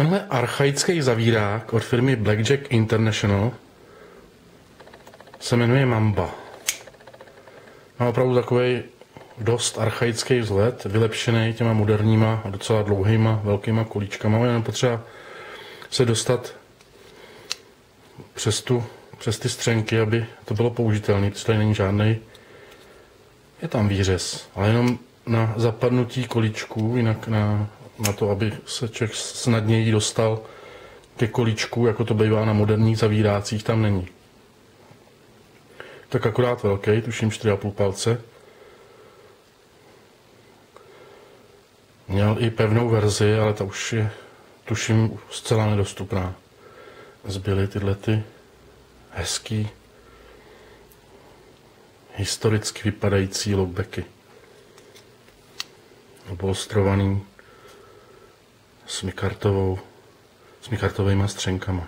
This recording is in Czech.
Tenhle archaický zavírák od firmy Blackjack International se jmenuje Mamba. Má opravdu takový dost archaický vzhled, vylepšený těma moderníma a docela dlouhýma velkýma kolíčkama. Jenom potřeba se dostat přes, tu, přes ty střenky, aby to bylo použitelné, protože tady není žádný. Je tam výřez, ale jenom na zapadnutí kolíčků, jinak na, na to, aby se člověk snadněji dostal ke kolíčku, jako to bývá na moderních zavírácích, tam není. Tak akorát velký, tuším 4,5 palce. Měl i pevnou verzi, ale ta už je, tuším, zcela nedostupná. Zbyly tyhle ty hezký, historicky vypadající lookbacky. Obolostrovaný s mikartovou, s mikartovými střenkama.